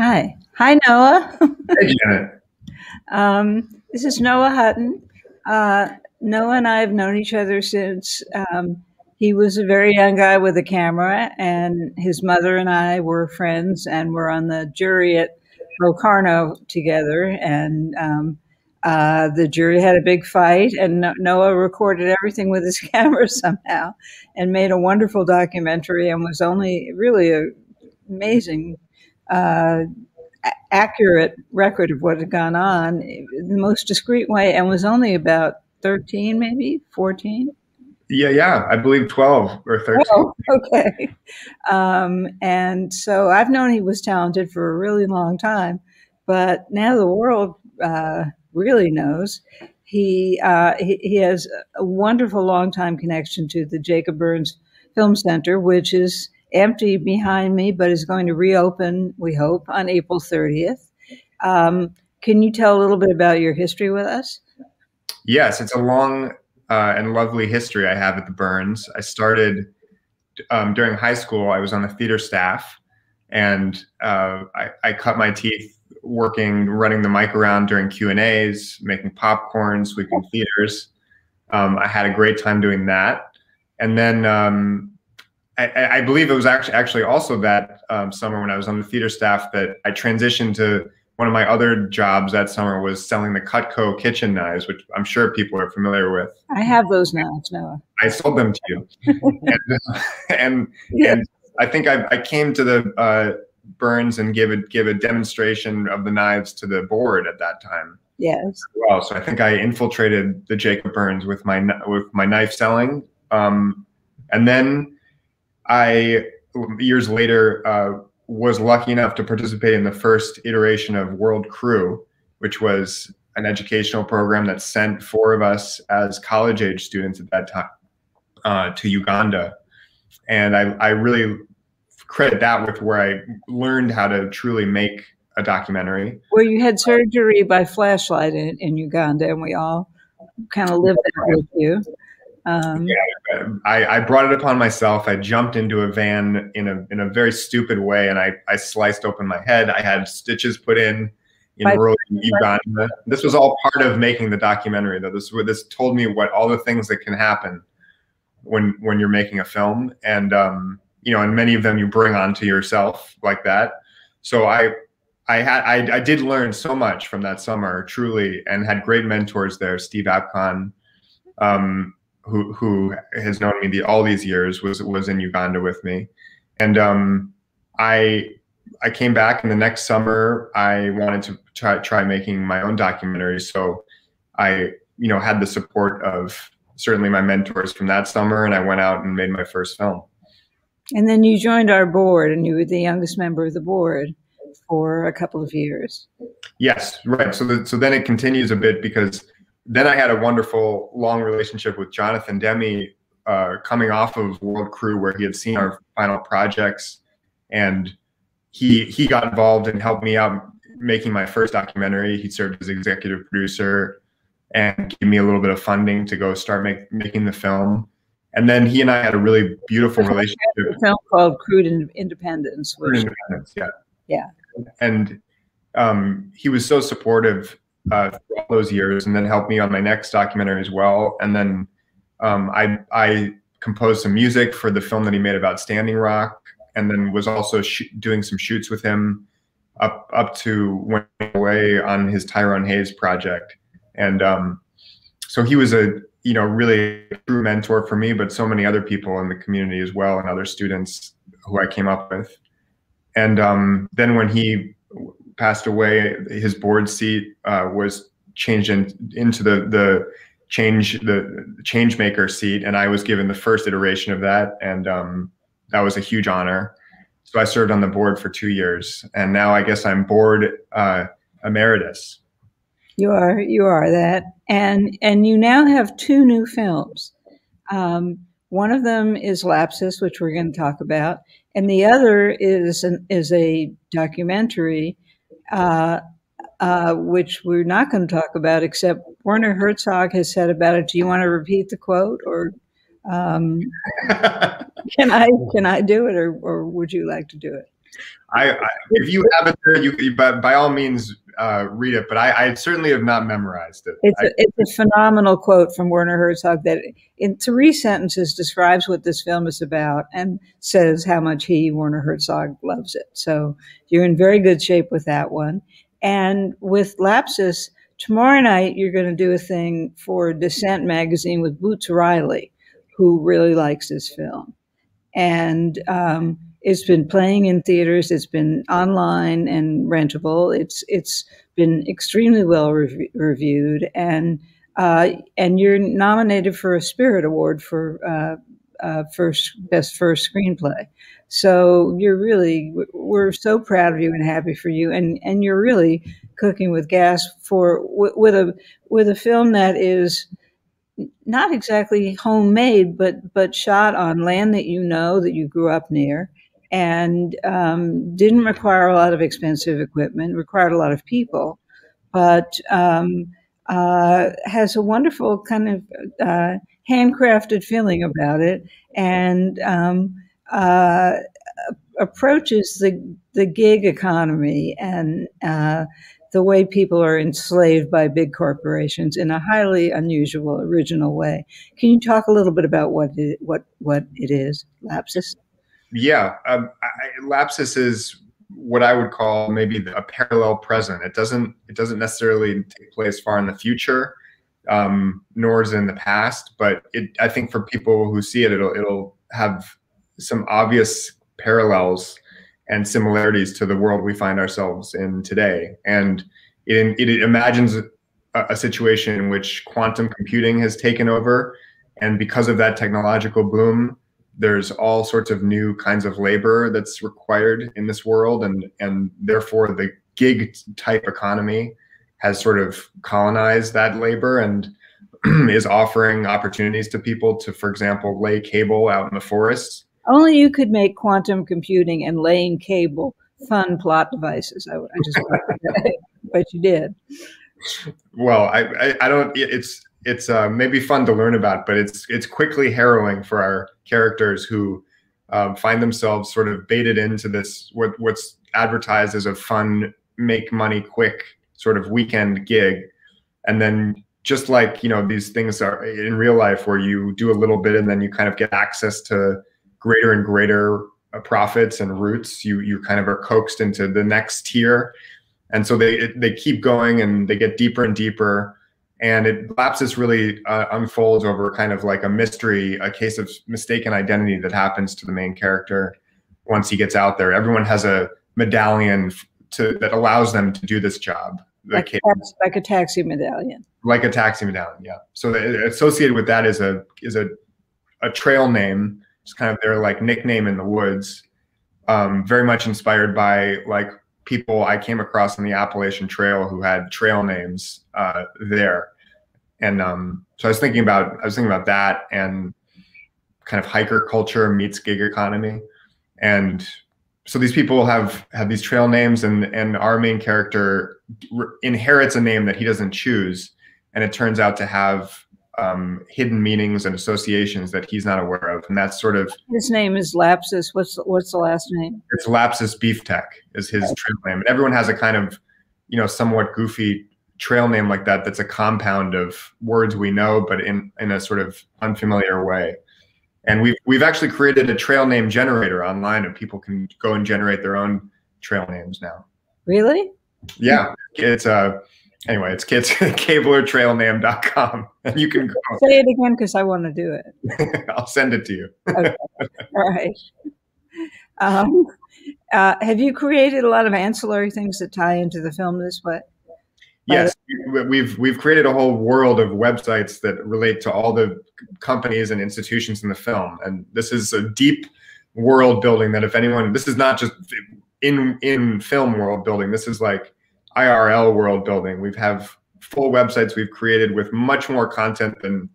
Hi. Hi, Noah. Hey, Janet. um, this is Noah Hutton. Uh, Noah and I have known each other since um, he was a very young guy with a camera, and his mother and I were friends and were on the jury at Locarno together. And um, uh, the jury had a big fight, and Noah recorded everything with his camera somehow and made a wonderful documentary and was only really an amazing, uh, accurate record of what had gone on in the most discreet way and was only about 13, maybe 14. Yeah, yeah, I believe 12 or 13. Oh, okay. Um, and so I've known he was talented for a really long time, but now the world uh, really knows. He, uh, he, he has a wonderful long time connection to the Jacob Burns Film Center, which is empty behind me, but is going to reopen, we hope, on April 30th. Um, can you tell a little bit about your history with us? Yes, it's a long uh, and lovely history I have at the Burns. I started um, during high school. I was on the theater staff, and uh, I, I, cut my teeth working, running the mic around during Q and A's, making popcorn, sweeping theaters. Um, I had a great time doing that, and then um, I, I, believe it was actually actually also that um, summer when I was on the theater staff that I transitioned to one of my other jobs that summer was selling the Cutco kitchen knives, which I'm sure people are familiar with. I have those knives, Noah. I sold them to you, and, and, yeah. and I think I, I came to the uh, Burns and give a give a demonstration of the knives to the board at that time. Yes. Well, so I think I infiltrated the Jacob Burns with my with my knife selling, um, and then I years later uh, was lucky enough to participate in the first iteration of World Crew, which was an educational program that sent four of us as college age students at that time uh, to Uganda, and I, I really credit that with where I learned how to truly make a documentary. Where you had surgery by flashlight in, in Uganda, and we all kind of lived that with you. Um, yeah, I, I, brought it upon myself. I jumped into a van in a in a very stupid way, and I, I sliced open my head. I had stitches put in in rural Uganda. This was all part of making the documentary, though. This this told me what all the things that can happen when when you're making a film, and um, you know, and many of them you bring onto yourself like that. So I I had I, I did learn so much from that summer, truly, and had great mentors there. Steve Apkon, um, who who has known me the, all these years, was was in Uganda with me, and um, I I came back, and the next summer I wanted to try try making my own documentary. So I you know had the support of certainly my mentors from that summer, and I went out and made my first film. And then you joined our board, and you were the youngest member of the board for a couple of years. Yes, right. So, the, so then it continues a bit because then I had a wonderful long relationship with Jonathan Demme uh, coming off of World Crew, where he had seen our final projects, and he he got involved and helped me out making my first documentary. He served as executive producer and gave me a little bit of funding to go start make, making the film and then he and I had a really beautiful relationship. A film called Crude Independence. Crude Independence, yeah. Yeah. And um, he was so supportive uh, all those years, and then helped me on my next documentary as well. And then um, I I composed some music for the film that he made about Standing Rock, and then was also doing some shoots with him up up to went away on his Tyrone Hayes project, and um, so he was a you know, really true mentor for me, but so many other people in the community as well, and other students who I came up with. And um, then when he passed away, his board seat uh, was changed in, into the the change the change maker seat, and I was given the first iteration of that, and um, that was a huge honor. So I served on the board for two years, and now I guess I'm board uh, emeritus. You are you are that, and and you now have two new films. Um, one of them is Lapsis, which we're going to talk about, and the other is an, is a documentary, uh, uh, which we're not going to talk about. Except Werner Herzog has said about it. Do you want to repeat the quote or? Um, can I can I do it, or or would you like to do it? I, I if you haven't, you, you by, by all means uh, read it, but I, I, certainly have not memorized it. It's, a, it's a phenomenal quote from Werner Herzog that in three sentences describes what this film is about and says how much he, Werner Herzog, loves it. So you're in very good shape with that one. And with Lapsis, tomorrow night you're going to do a thing for Dissent magazine with Boots Riley, who really likes this film. And um, it's been playing in theaters. It's been online and rentable. It's it's been extremely well rev- reviewed, and uh, and you're nominated for a Spirit Award for uh, uh, first best first screenplay. So you're really we're so proud of you and happy for you, and and you're really cooking with gas for with a with a film that is not exactly homemade, but but shot on land that you know that you grew up near, and um, didn't require a lot of expensive equipment, required a lot of people, but um, uh, has a wonderful kind of uh, handcrafted feeling about it and um, uh, approaches the, the gig economy and uh, the way people are enslaved by big corporations in a highly unusual, original way. Can you talk a little bit about what it, what what it is, Lapsis? Yeah, um, I, Lapsis is what I would call maybe a parallel present. It doesn't it doesn't necessarily take place far in the future, um, nor is it in the past. But it, I think for people who see it, it'll it'll have some obvious parallels and similarities to the world we find ourselves in today. And it, it imagines a, a situation in which quantum computing has taken over, and because of that technological boom, there's all sorts of new kinds of labor that's required in this world and and therefore the gig type economy has sort of colonized that labor and is offering opportunities to people to for example lay cable out in the forests. Only you could make quantum computing and laying cable fun plot devices. I, I just but you did. Well I, I i don't it's it's uh, maybe fun to learn about, but it's it's quickly harrowing for our characters who um, find themselves sort of baited into this what what's advertised as a fun, make money quick sort of weekend gig, and then just like you know these things are in real life where you do a little bit and then you kind of get access to greater and greater uh, profits and routes you you kind of are coaxed into the next tier. And so they they keep going and they get deeper and deeper and it lapsis really uh, unfolds over kind of like a mystery a case of mistaken identity that happens to the main character once he gets out there. Everyone has a medallion to that allows them to do this job. Like, a, like a taxi medallion. Like a taxi medallion yeah. So the, associated with that is a is a a trail name. It's kind of their like nickname in the woods. Um, very much inspired by like people I came across on the Appalachian Trail who had trail names uh, there, and um, so I was thinking about I was thinking about that and kind of hiker culture meets gig economy, and so these people have have these trail names, and and our main character inherits a name that he doesn't choose, and it turns out to have um, hidden meanings and associations that he's not aware of, and that's sort of his name is Lapsis. What's what's the last name? It's Lapsis Beef Tech is his trail name, and everyone has a kind of you know somewhat goofy trail name like that. That's a compound of words we know, but in in a sort of unfamiliar way. And we've we've actually created a trail name generator online, and people can go and generate their own trail names now. Really? Yeah, it's a uh, anyway, it's kids cablertrailname.com. And you can go. Say it again because I want to do it. I'll send it to you. okay. All right. Um, uh, have you created a lot of ancillary things that tie into the film this way? Yes, we've we've created a whole world of websites that relate to all the companies and institutions in the film, and this is a deep world building that if anyone, this is not just in in film world building. This is like IRL world building. We have have full websites we've created with much more content than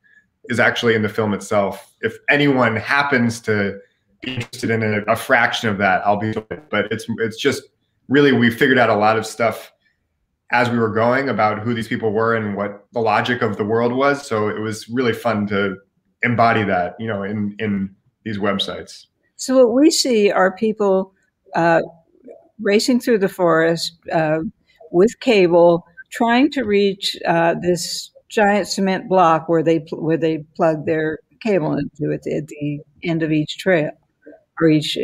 is actually in the film itself. If anyone happens to be interested in a, a fraction of that, I'll be. But it's it's just really we figured out a lot of stuff as we were going about who these people were and what the logic of the world was. So it was really fun to embody that, you know, in in these websites. So what we see are people uh, racing through the forest uh, with cable, trying to reach uh, this giant cement block where they where they plug their cable into it at the end of each trail or each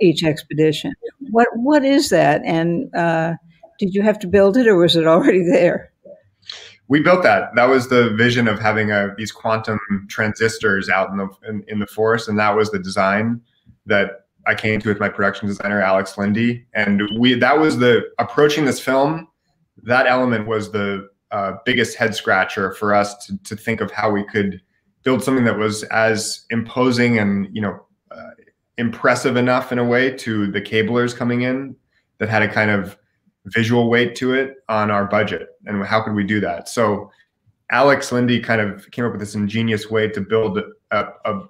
each expedition. What what is that? And uh, did you have to build it, or was it already there? We built that. That was the vision of having a, these quantum transistors out in the in, in the forest, and that was the design that I came to with my production designer Alex Lindy, and we that was the approaching this film. That element was the uh, biggest head scratcher for us to, to think of how we could build something that was as imposing and you know uh, impressive enough in a way to the cablers coming in that had a kind of visual weight to it on our budget. And how could we do that? So alex lindy kind of came up with this ingenious way to build a, a,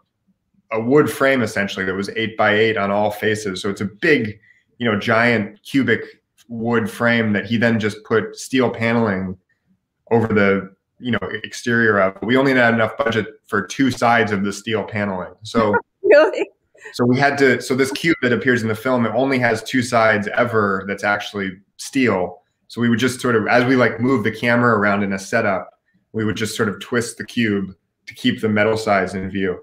a wood frame essentially that was eight by eight on all faces. So it's a big you know giant cubic wood frame that he then just put steel paneling over the you know exterior of. We only had enough budget for two sides of the steel paneling. So really. So we had to. So this cube that appears in the film, it only has two sides ever. That's actually steel. So we would just sort of, as we like move the camera around in a setup, we would just sort of twist the cube to keep the metal sides in view.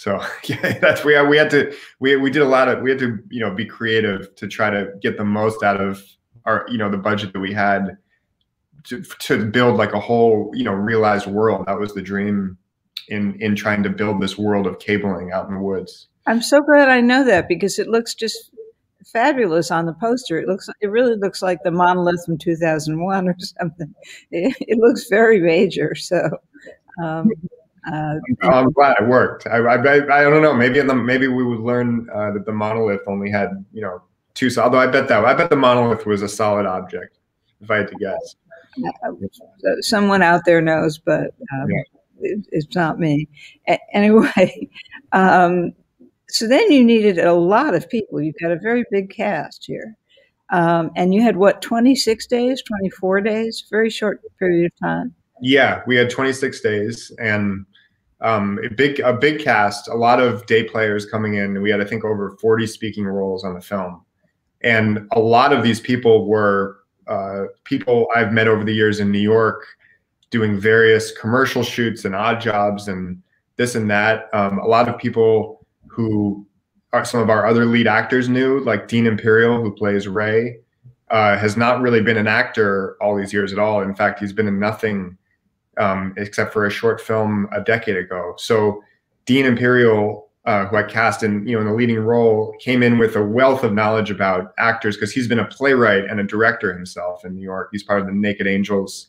So yeah, that's we we had to we we did a lot of we had to you know be creative to try to get the most out of our you know the budget that we had to, to build like a whole you know realized world. That was the dream in in trying to build this world of cabling out in the woods. I'm so glad i know that because it looks just fabulous on the poster. It looks it really looks like the monolith from 2001 or something. It, it looks very major so um, uh, I'm glad it worked. I, I, I, don't know. Maybe in the, maybe we would learn uh, that the monolith only had you know two. Although I bet that I bet the monolith was a solid object, if I had to guess. Someone out there knows, but um, yeah. it, it's not me. A- anyway, um, so then you needed a lot of people. You've got a very big cast here. Um, and you had what, 26 days, 24 days, very short period of time? Yeah, we had 26 days and um, a big a big cast, a lot of day players coming in. We had I think over 40 speaking roles on the film, and a lot of these people were uh, people I've met over the years in New York doing various commercial shoots and odd jobs and this and that. Um, a lot of people who are some of our other lead actors knew, like Dean Imperial, who plays Ray, uh, has not really been an actor all these years at all. In fact, he's been in nothing um, except for a short film a decade ago. So Dean Imperial uh, who I cast in you know in the leading role, came in with a wealth of knowledge about actors because he's been a playwright and a director himself in New York. He's part of the Naked Angels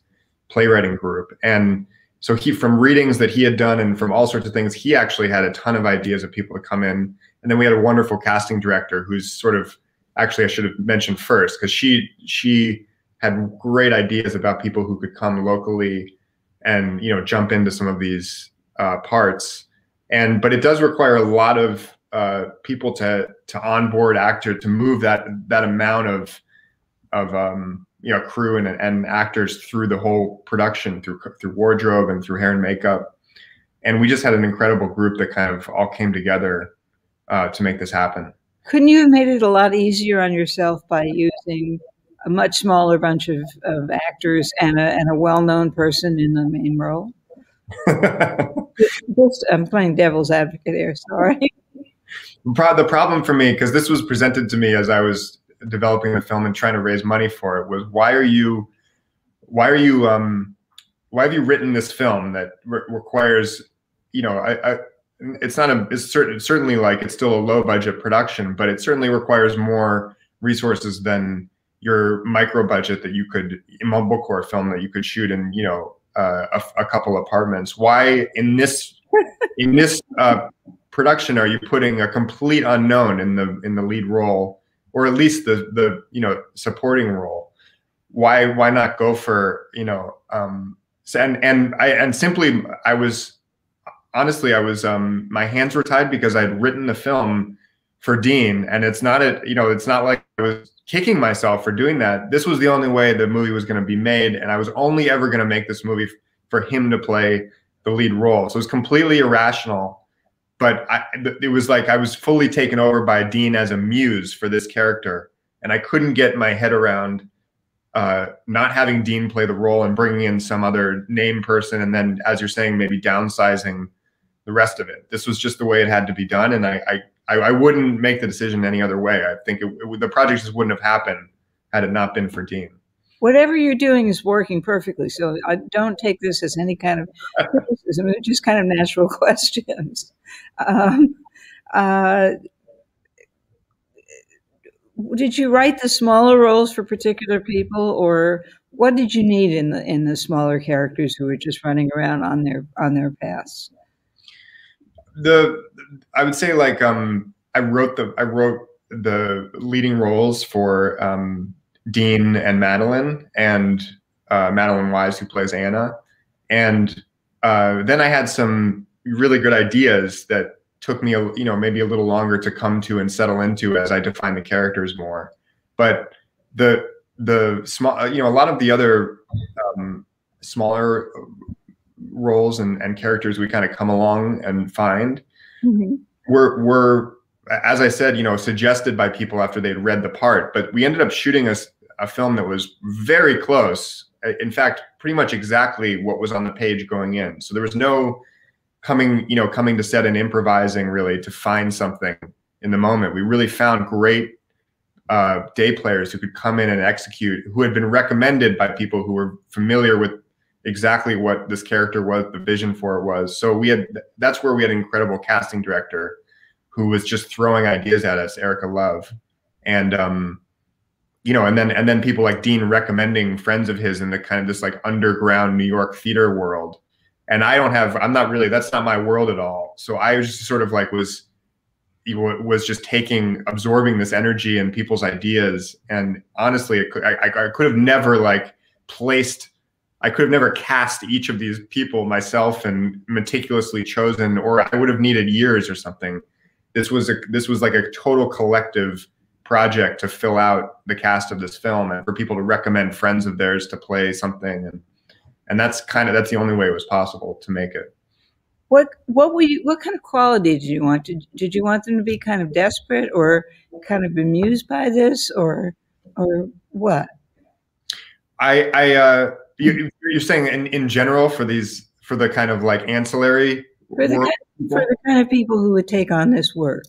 playwriting group, and so he from readings that he had done and from all sorts of things, he actually had a ton of ideas of people to come in. And then we had a wonderful casting director who's sort of actually I should have mentioned first because she she had great ideas about people who could come locally and you know jump into some of these uh, parts. And but it does require a lot of uh, people to to onboard actor to move that that amount of of um, you know crew and, and actors through the whole production through through wardrobe and through hair and makeup. And we just had an incredible group that kind of all came together uh, to make this happen. Couldn't you have made it a lot easier on yourself by using a much smaller bunch of, of actors and a, and a well-known person in the main role Just, I'm playing devil's advocate here. Sorry. The problem for me, because this was presented to me as I was developing the film and trying to raise money for it, was why are you, why are you, um, why have you written this film that re- requires, you know, I, I, it's not a, it's certain, certainly like it's still a low budget production, but it certainly requires more resources than your micro budget that you could mumblecore film that you could shoot in, you know, uh, a, a, couple apartments. Why in this in this uh, production are you putting a complete unknown in the in the lead role, or at least the the you know supporting role? Why why not go for you know um, and and I and simply I was honestly I was um, my hands were tied because I'd written the film for Dean, and it's not a you know it's not like I was kicking myself for doing that. This was the only way the movie was going to be made, and I was only ever going to make this movie for him to play the lead role. So it was completely irrational. but I, it was like I was fully taken over by Dean as a muse for this character, and I couldn't get my head around uh, not having Dean play the role and bringing in some other name person, and then, as you're saying, maybe downsizing the rest of it. This was just the way it had to be done, and I I, I wouldn't make the decision any other way. I think it, it, the project just wouldn't have happened had it not been for Dean. Whatever you're doing is working perfectly. So I don't take this as any kind of criticism. They're just kind of natural questions. Um, uh, did you write the smaller roles for particular people, or what did you need in the in the smaller characters who were just running around on their on their paths? The I would say like um I wrote the I wrote the leading roles for um, Dean and Madeline and uh, Madeline Wise who plays Anna, and uh, then I had some really good ideas that took me, a, you know, maybe a little longer to come to and settle into as I define the characters more. But the the small, you know, a lot of the other um, smaller roles and, and characters we kind of come along and find mm-hmm. were were as I said, you know, suggested by people after they'd read the part. But we ended up shooting a, a film that was very close. In fact, pretty much exactly what was on the page going in. So there was no coming, you know, coming to set and improvising really to find something in the moment. We really found great uh, day players who could come in and execute, who had been recommended by people who were familiar with exactly what this character was, the vision for it was. So we had that's where we had an incredible casting director who was just throwing ideas at us, Erica Love, and um, you know, and then and then people like Dean recommending friends of his in the kind of this like underground New York theater world and I don't have I'm not really that's not my world at all. So I was just sort of like was was just taking absorbing this energy and people's ideas and honestly could, I, I could have never like placed I could have never cast each of these people myself and meticulously chosen or I would have needed years or something. This was a this was like a total collective project to fill out the cast of this film and for people to recommend friends of theirs to play something. And and that's kind of that's the only way it was possible to make it. What what were you what kind of quality did you want? Did, did you want them to be kind of desperate or kind of bemused by this or or what? I i uh you, you're saying in, in general for these for the kind of like ancillary for the, kind of, for the kind of people who would take on this work.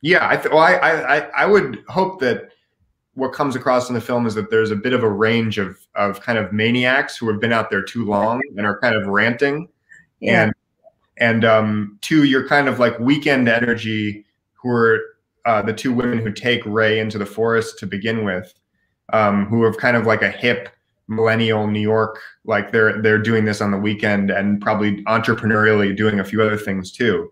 Yeah i th- well, I, I i would hope that what comes across in the film is that there's a bit of a range of of kind of maniacs who have been out there too long and are kind of ranting. Yeah. and and um two you're kind of like weekend energy who are uh, the two women who take ray into the forest to begin with um who have kind of like a hip millennial new york like they're they're doing this on the weekend and probably entrepreneurially doing a few other things too.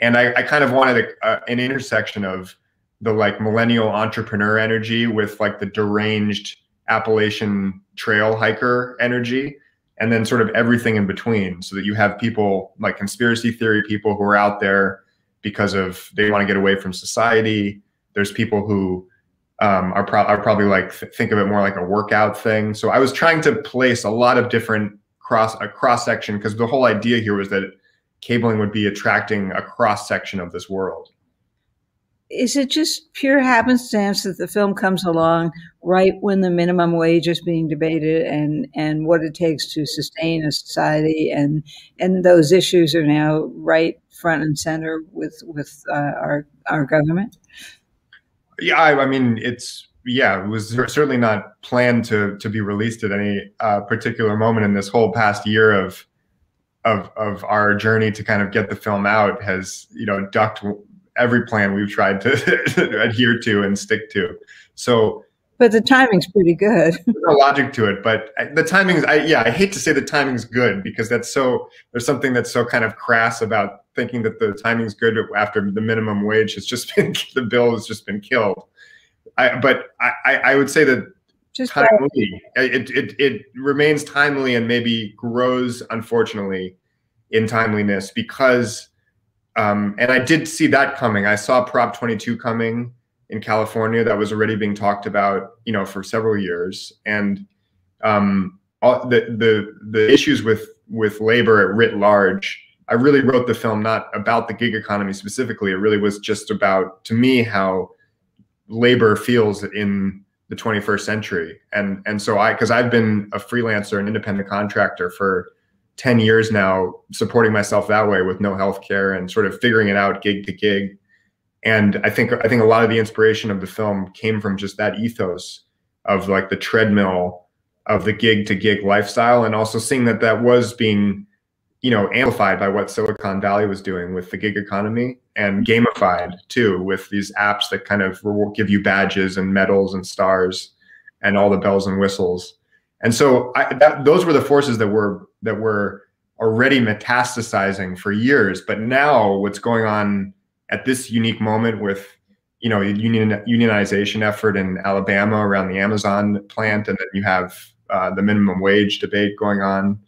And i, I kind of wanted a, uh, an intersection of the like millennial entrepreneur energy with like the deranged Appalachian trail hiker energy and then sort of everything in between so that you have people like conspiracy theory people who are out there because of they want to get away from society. There's people who um, are, pro- are probably like th- think of it more like a workout thing. So i was trying to place a lot of different cross a cross section because the whole idea here was that cabling would be attracting a cross section of this world. Is it just pure happenstance that the film comes along right when the minimum wage is being debated and and what it takes to sustain a society? And and those issues are now right front and center with with uh, our our government yeah I, I, mean it's yeah it was certainly not planned to to be released at any uh, particular moment in this whole past year of of of our journey to kind of get the film out has you know ducked every plan we've tried to adhere to and stick to. So, but the timing's pretty good. there's no logic to it, but the timing is, I, yeah, I hate to say the timing's good because that's so, there's something that's so kind of crass about thinking that the timing's good after the minimum wage has just been, the bill has just been killed. I, but I, I would say that just timely, it, it, it remains timely and maybe grows, unfortunately, in timeliness because um, and I did see that coming. I saw Prop 22 coming in California that was already being talked about, you know, for several years. And um, all the, the the issues with with labor at writ large I really wrote the film not about the gig economy specifically. It really was just about, to me, how labor feels in the 21st century. And and so I, because I've been a freelancer, an independent contractor for 10 years now, supporting myself that way with no health care and sort of figuring it out gig to gig. And I think I think a lot of the inspiration of the film came from just that ethos of like the treadmill of the gig to gig lifestyle, and also seeing that that was being you know amplified by what silicon valley was doing with the gig economy and gamified too with these apps that kind of give you badges and medals and stars and all the bells and whistles. And so I, that, those were the forces that were that were already metastasizing for years. But now what's going on at this unique moment with you know union unionization effort in alabama around the amazon plant and then you have uh, the minimum wage debate going on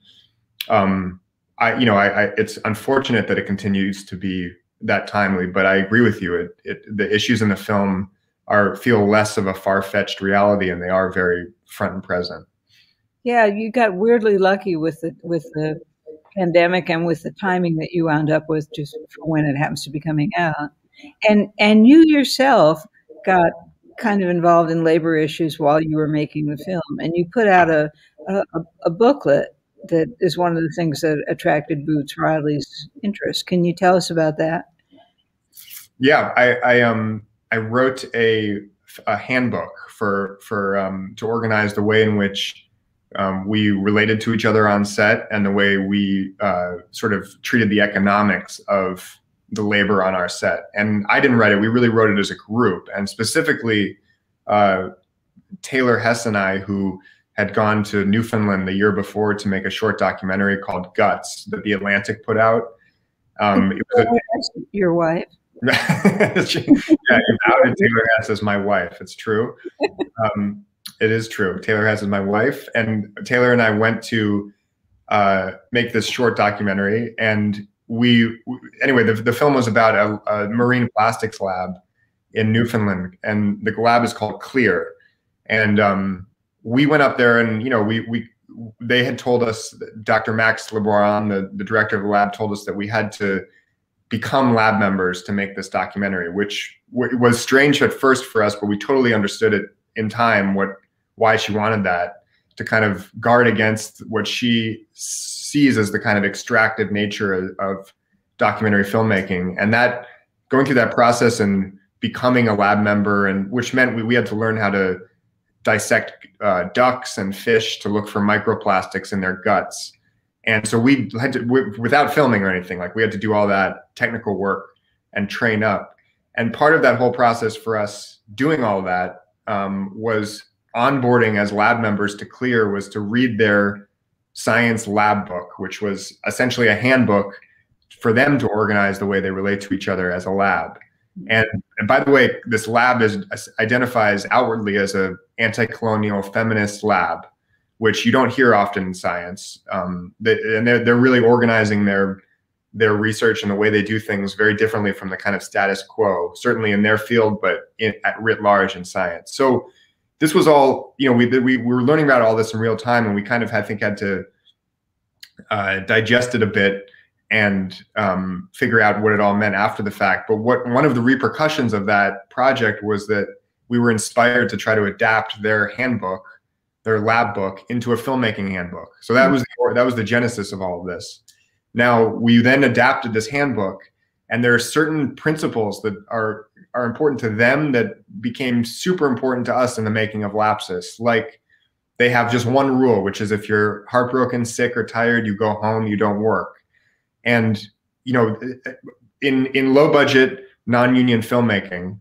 um, I, you know, I, I, it's unfortunate that it continues to be that timely, but I agree with you. It, it, the issues in the film are feel less of a far fetched reality, and they are very front and present. Yeah, you got weirdly lucky with the with the pandemic and with the timing that you wound up with, just for when it happens to be coming out, and and you yourself got kind of involved in labor issues while you were making the film, and you put out a a, a booklet that is one of the things that attracted Boots Riley's interest. Can you tell us about that? Yeah, I, I um I wrote a a handbook for for um, to organize the way in which um, we related to each other on set and the way we uh, sort of treated the economics of the labor on our set. And I didn't write it; we really wrote it as a group, and specifically uh, Taylor Hess and I, who had gone to Newfoundland the year before to make a short documentary called Guts that the Atlantic put out. Um, a, Your wife. yeah, you outed Taylor Hess as my wife. It's true. Um, it is true. Taylor Hess is my wife, and Taylor and I went to uh, make this short documentary. And we, anyway, the, the film was about a, a marine plastics lab in Newfoundland, and the lab is called Clear. And um, we went up there and you know we we they had told us dr max liboiron the, the director of the lab told us that we had to become lab members to make this documentary which was strange at first for us but we totally understood it in time what why she wanted that to kind of guard against what she sees as the kind of extractive nature of, of documentary filmmaking. And that going through that process and becoming a lab member and which meant we, we had to learn how to dissect uh, ducks and fish to look for microplastics in their guts. And so we had to, without filming or anything, like we had to do all that technical work and train up. And part of that whole process for us doing all that um, was onboarding as lab members to Clear was to read their science lab book, which was essentially a handbook for them to organize the way they relate to each other as a lab. And, and by the way, this lab is identifies outwardly as a anti-colonial feminist lab, which you don't hear often in science. Um, they, and they're, they're really organizing their their research and the way they do things very differently from the kind of status quo, certainly in their field, but in, at writ large in science. So this was all, you know, we, we, we were learning about all this in real time and we kind of, I think, had to uh, digest it a bit and um, figure out what it all meant after the fact. But what one of the repercussions of that project was that we were inspired to try to adapt their handbook, their lab book, into a filmmaking handbook. So that was the, that was the genesis of all of this. Now we then adapted this handbook, and there are certain principles that are are important to them that became super important to us in the making of Lapsis. Like they have just one rule, which is if you're heartbroken, sick, or tired, you go home, you don't work and you know, in in low budget non-union filmmaking,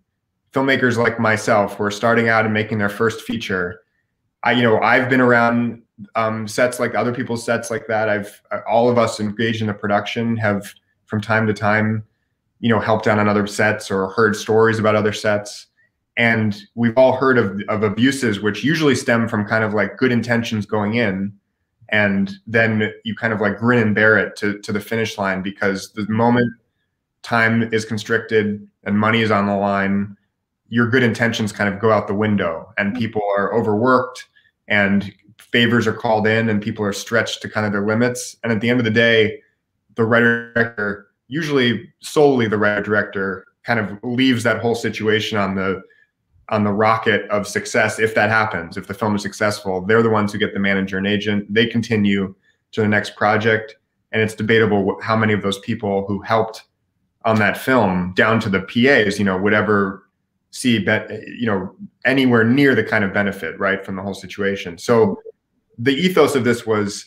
filmmakers like myself who are starting out and making their first feature, I you know I've been around um, sets like other people's sets like that. I've all of us engaged in the production have from time to time, you know, helped out on other sets or heard stories about other sets. And we've all heard of, of abuses, which usually stem from kind of like good intentions going in, and then you kind of like grin and bear it to, to the finish line because the moment time is constricted and money is on the line your good intentions kind of go out the window and mm-hmm. people are overworked and favors are called in and people are stretched to kind of their limits and at the end of the day the writer director, usually solely the writer director, kind of leaves that whole situation on the on the rocket of success if that happens if the film is successful they're the ones who get the manager and agent they continue to the next project and it's debatable how many of those people who helped on that film down to the PAs, you know, would ever see you know anywhere near the kind of benefit right from the whole situation. So the ethos of this was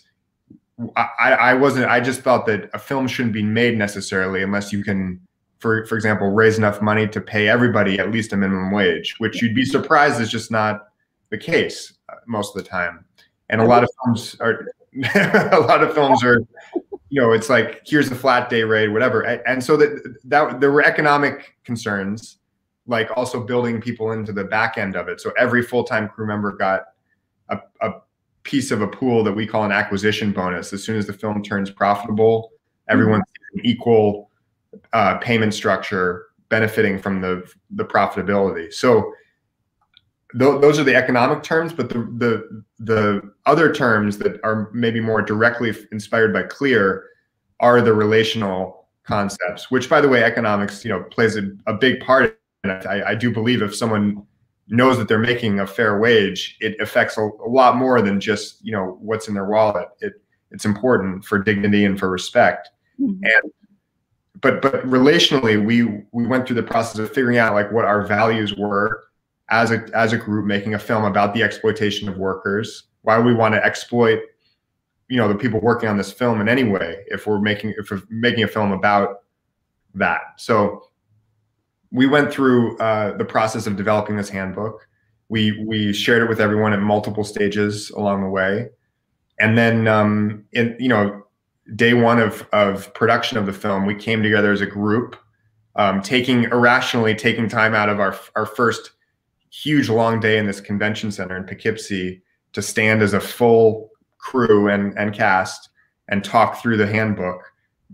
I, I wasn't I just thought that a film shouldn't be made necessarily unless you can for for example raise enough money to pay everybody at least a minimum wage, which you'd be surprised is just not the case uh, most of the time. And a lot of films are a lot of films are you know, it's like here's a flat day rate, whatever. And so that that there were economic concerns, like also building people into the back end of it. So every full time crew member got a, a piece of a pool that we call an acquisition bonus. As soon as the film turns profitable, everyone's mm-hmm. equal uh, payment structure, benefiting from the the profitability. So th- those are the economic terms, but the the the other terms that are maybe more directly inspired by Clear are the relational concepts. Which, by the way, economics you know plays a, a big part. In it. I, I do believe if someone knows that they're making a fair wage, it affects a, a lot more than just you know what's in their wallet. It it's important for dignity and for respect. Mm-hmm. And but but relationally, we we went through the process of figuring out like what our values were as a as a group making a film about the exploitation of workers why we want to exploit you know the people working on this film in any way if we're making if we're making a film about that. So we went through uh, the process of developing this handbook. We we shared it with everyone at multiple stages along the way. And then um, in you know day one of of production of the film we came together as a group um, taking irrationally taking time out of our our first huge long day in this convention center in Poughkeepsie to stand as a full crew and, and cast and talk through the handbook,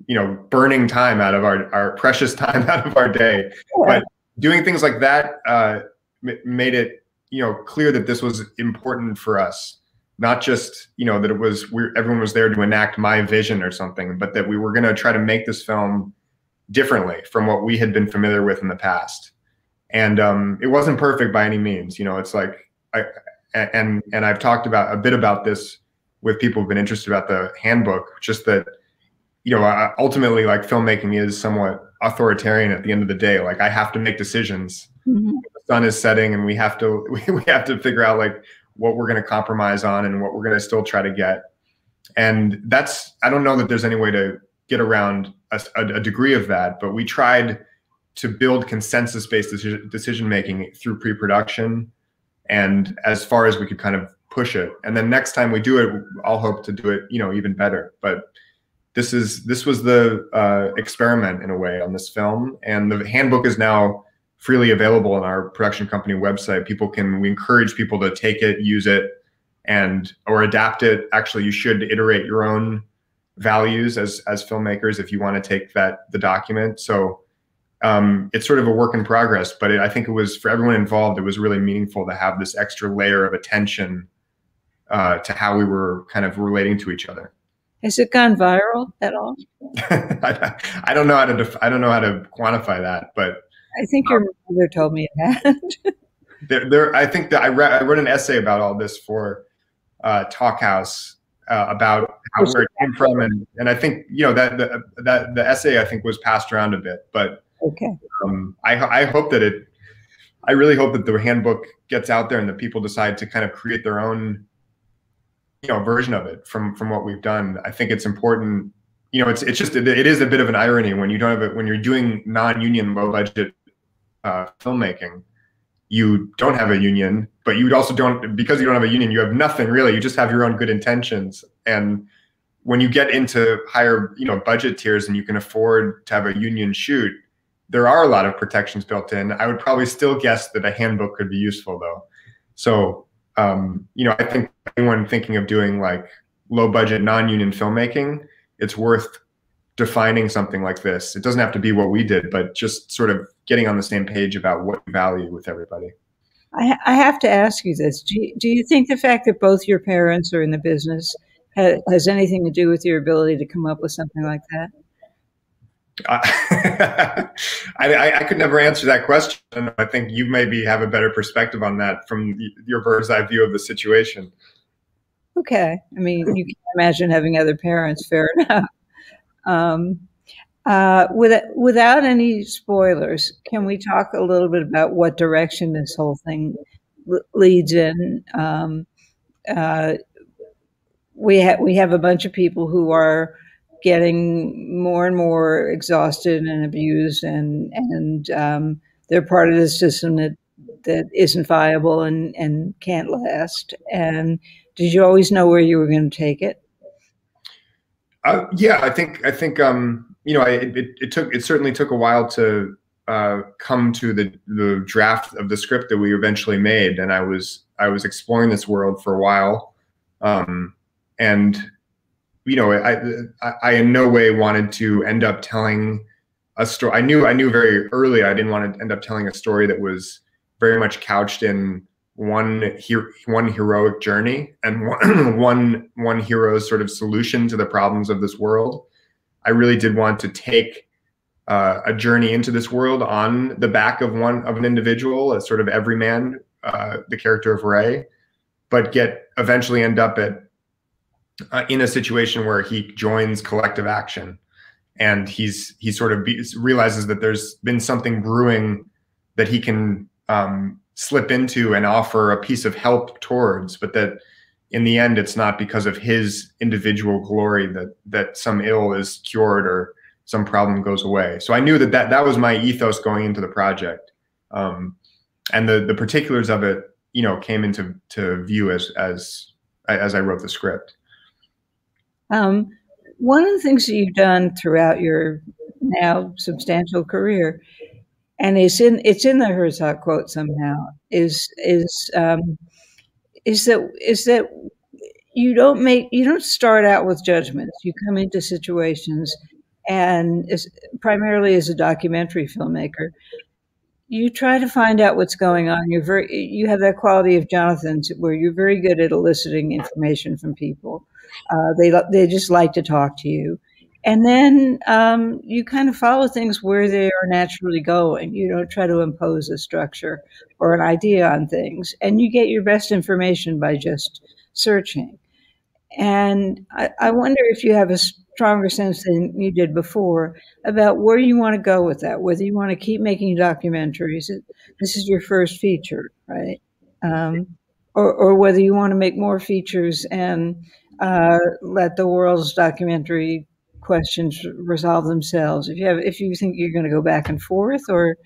you know, burning time out of our, our precious time out of our day. But doing things like that uh, made it, you know, clear that this was important for us. Not just, you know, that it was, we everyone was there to enact my vision or something, but that we were going to try to make this film differently from what we had been familiar with in the past and um, it wasn't perfect by any means. You know, it's like I and and I've talked about a bit about this with people who've been interested about the handbook. Just that you know, ultimately, like filmmaking is somewhat authoritarian at the end of the day. Like I have to make decisions. Mm-hmm. The sun is setting, and we have to we have to figure out like what we're going to compromise on and what we're going to still try to get. And that's I don't know that there's any way to get around a, a degree of that, but we tried to build consensus-based decision making through pre-production and as far as we could kind of push it. And then next time we do it i'll hope to do it you know even better. But this is this was the uh, experiment in a way on this film. And the handbook is now freely available on our production company website people can we encourage people to take it use it and or adapt it actually you should iterate your own values as as filmmakers if you want to take that the document so um, it's sort of a work in progress, but it, I think it was for everyone involved, it was really meaningful to have this extra layer of attention uh, to how we were kind of relating to each other. Has it gone viral at all? I, I, don't know how to def- I don't know how to quantify that, but I think your um, mother told me that. there, there, I think that I, re- I wrote an essay about all this for uh, Talkhouse uh, about how where it came from, and and I think you know that the, that the essay I think was passed around a bit, but Okay. Um, I, I hope that it, I really hope that the handbook gets out there and that people decide to kind of create their own, you know, version of it from from what we've done. I think it's important. You know, it's it's just it is a bit of an irony when you don't have it when you're doing non-union low budget uh, filmmaking. You don't have a union, but you also don't because you don't have a union. You have nothing really. You just have your own good intentions and when you get into higher you know budget tiers and you can afford to have a union shoot there are a lot of protections built in. I would probably still guess that a handbook could be useful though. So, um, you know, I think anyone thinking of doing like low budget non-union filmmaking, it's worth defining something like this. It doesn't have to be what we did, but just sort of getting on the same page about what value with everybody. I, I have to ask you this: do you, do you think the fact that both your parents are in the business has, has anything to do with your ability to come up with something like that? I, I, I, could never answer that question. I think you maybe have a better perspective on that from your bird's eye view of the situation. Okay. I mean, you can imagine having other parents, fair enough. Um, uh, with, without any spoilers, can we talk a little bit about what direction this whole thing leads in? Um, uh, we, ha- we have a bunch of people who are getting more and more exhausted and abused, and and um, they're part of the system that that isn't viable and and can't last. And did you always know where you were going to take it? Uh, yeah, I think I think um, you know I, it, it took it certainly took a while to uh, come to the the draft of the script that we eventually made, and I was I was exploring this world for a while, um, and you know, I, I in no way wanted to end up telling a story. I knew I knew very early I didn't want to end up telling a story that was very much couched in one her- one heroic journey and one, one one hero's sort of solution to the problems of this world. I really did want to take uh, a journey into this world on the back of one of an individual, as sort of everyman, uh, the character of Ray, but get eventually end up at uh, in a situation where he joins collective action and he's he sort of be, realizes that there's been something brewing that he can um, slip into and offer a piece of help towards but that in the end it's not because of his individual glory that that some ill is cured or some problem goes away. So i knew that that, that was my ethos going into the project. Um, and the the particulars of it you know came into to view as as as i wrote the script. Um, one of the things that you've done throughout your now substantial career, and it's in it's in the Herzog quote somehow, is is um, is that is that you don't make you don't start out with judgments. You come into situations, and as, primarily as a documentary filmmaker, you try to find out what's going on. You're very you have that quality of Jonathan's where you're very good at eliciting information from people uh, they they just like to talk to you, and then um, you kind of follow things where they are naturally going. You don't try to impose a structure or an idea on things, and you get your best information by just searching. And I, I wonder if you have a stronger sense than you did before about where you want to go with that. Whether you want to keep making documentaries. This is your first feature, right? Um, or, or whether you want to make more features and uh, let the world's documentary questions resolve themselves. If you have, if you think you're going to go back and forth, or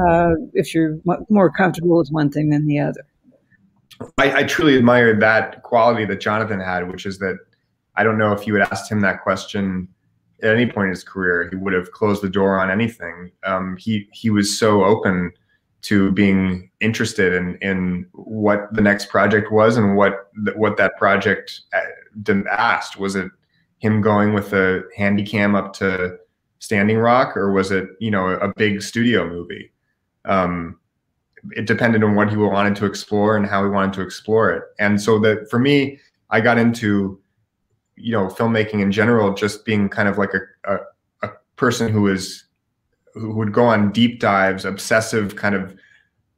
uh, if you're more comfortable with one thing than the other. I, I, truly admired that quality that Jonathan had, which is that I don't know if you had asked him that question at any point in his career, he would have closed the door on anything. Um, he he was so open to being interested in in what the next project was and what what that project uh, asked. Was it him going with a handy cam up to Standing Rock, or was it you know a big studio movie? Um, it depended on what he wanted to explore and how he wanted to explore it. And so that for me, I got into you know filmmaking in general, just being kind of like a, a, a person who is who would go on deep dives, obsessive kind of,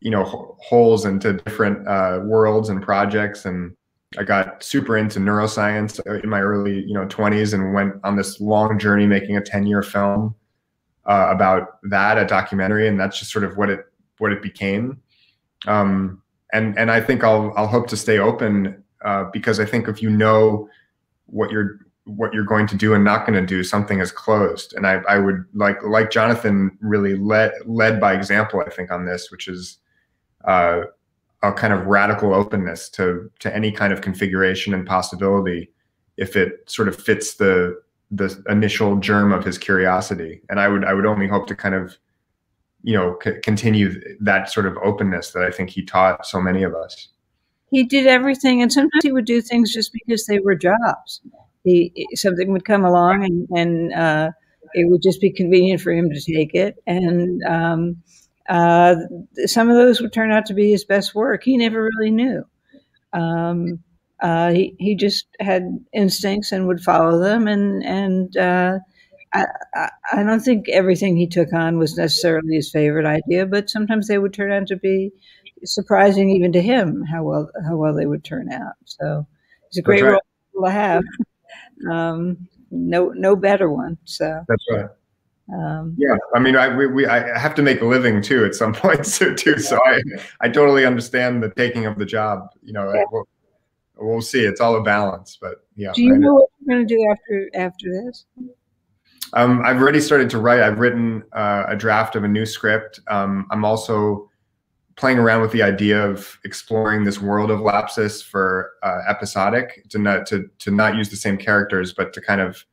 you know, holes into different uh, worlds and projects. And I got super into neuroscience in my early, you know, 20s and went on this long journey making a 10 year film uh, about that, a documentary. And that's just sort of what it, what it became. Um, and, and I think I'll, I'll hope to stay open uh, because I think if you know what you're what you're going to do and not going to do, something is closed. And I, I would like like Jonathan really led led by example, I think, on this, which is uh, a kind of radical openness to to any kind of configuration and possibility if it sort of fits the the initial germ of his curiosity. And I would I would only hope to kind of you know continue that sort of openness that I think he taught so many of us. He did everything, and sometimes he would do things just because they were jobs he something would come along and and uh, it would just be convenient for him to take it and um, uh, some of those would turn out to be his best work he never really knew um, uh, he, he just had instincts and would follow them and and uh, I, I, don't think everything he took on was necessarily his favorite idea, but sometimes they would turn out to be surprising even to him how well how well they would turn out. So it's a great right. role to have. Um, no no better one. So that's right. Um, yeah, I mean, I we, we, I have to make a living too at some point too. too so I I totally understand the taking of the job. You know, yeah. we'll, we'll, see. It's all a balance, but yeah. Do you know what you're going to do after after this? Um, I've already started to write. I've written uh, a draft of a new script. Um, I'm also playing around with the idea of exploring this world of Lapsis for uh, episodic to not to to not use the same characters, but to kind of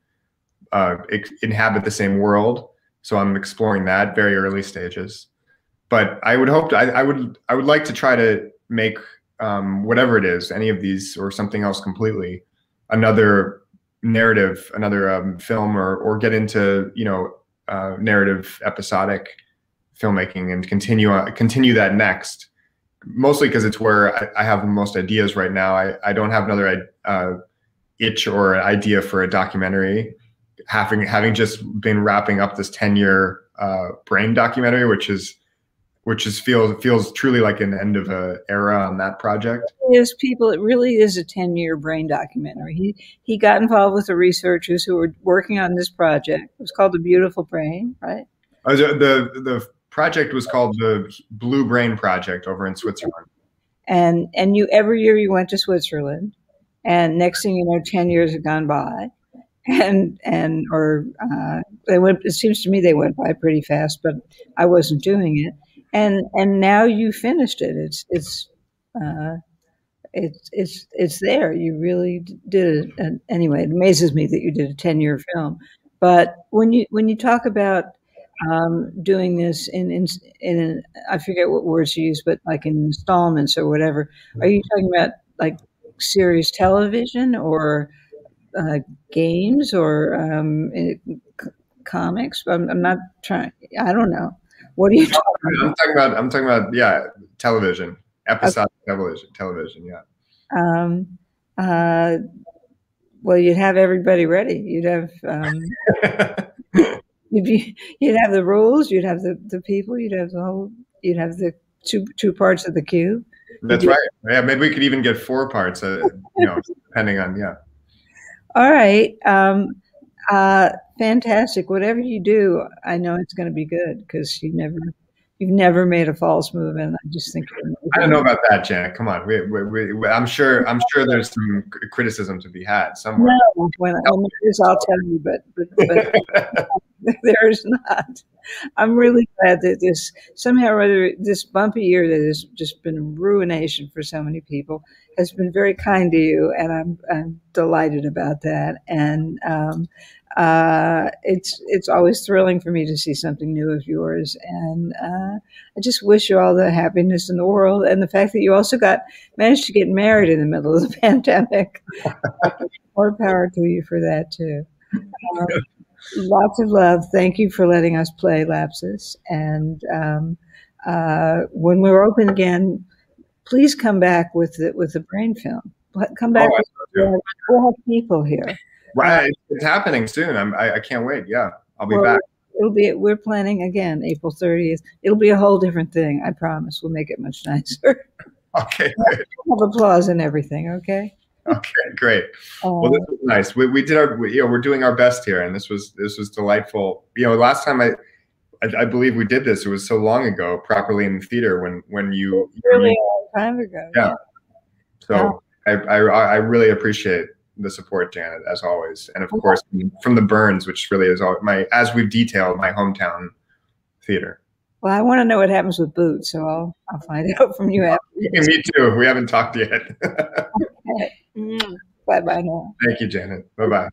uh, inhabit the same world. So I'm exploring that very early stages. But I would hope to, I, I would I would like to try to make um, whatever it is, any of these or something else completely, another narrative, another um, film, or or get into you know uh, narrative episodic filmmaking and continue uh, continue that next. Mostly because it's where I, I, have the most ideas right now. I, I don't have another uh, itch or idea for a documentary having having just been wrapping up this 10 year uh, brain documentary which is which is feels feels truly like an end of a era on that project. Is people it really is a 10 year brain documentary. He he got involved with the researchers who were working on this project. It was called the beautiful brain right? Uh, the the project was called the blue brain project over in switzerland. And and you every year you went to switzerland and next thing you know 10 years have gone by and and or uh, they went. It seems to me they went by pretty fast, but I wasn't doing it. And and now you finished it. It's it's uh, it's it's it's there. You really did it. And anyway, it amazes me that you did a ten year film. But when you when you talk about um, doing this in in, in I forget what words you use, but like in installments or whatever, are you talking about like series television or uh, games or um, eh, c- comics. I'm, I'm, not trying. I don't know. What are you talking about? I'm talking about. I'm talking about yeah, television, episodic okay. television, television. Yeah. Um. Uh. Well, you'd have everybody ready. You'd have. Um, you'd be. You'd have the rules. You'd have the the people. You'd have the whole. You'd have the two two parts of the cube. That's right. Yeah, maybe we could even get four parts. Uh, you know, depending on yeah. All right. Um, uh, fantastic. Whatever you do, I know it's going to be good because you never, you've never made a false move, and I just think. I don't know about that, Janet. Come on, we, we, we, I'm sure. I'm sure there's some criticism to be had somewhere. No, when, when there is, I'll tell you. But, but, but there is not. I'm really glad that this somehow or other this bumpy year that has just been ruination for so many people has been very kind to you, and I'm I'm delighted about that. And um, uh, it's it's always thrilling for me to see something new of yours, and uh, I just wish you all the happiness in the world, and the fact that you also got managed to get married in the middle of the pandemic. More power to you for that too. Um, lots of love. Thank you for letting us play Lapsis. And um, uh, when we're open again, please come back with the, with the brain film. Come back. Oh, with, we'll have people here. Right, it's happening soon. I'm, I, I can't wait. Yeah, I'll be well, back. It'll be. We're planning again April 30th. It'll be a whole different thing. I promise. We'll make it much nicer. Okay. We'll have applause and everything. Okay. okay, great. Um, well, this was nice. We, we did our, we, you know, we're doing our best here, and this was this was delightful. You know, last time I, I, I believe we did this. It was so long ago, properly in the theater when when you really you, a long time ago. Yeah. yeah. So yeah. I, I I really appreciate the support, Janet, as always, and of okay. course from the Burns, which really is all my as we've detailed my hometown theater. Well, I want to know what happens with Boots, so I'll I'll find out from you after. Me too. We haven't talked yet. okay. Mm. Bye bye now. Thank you, Janet. Bye bye.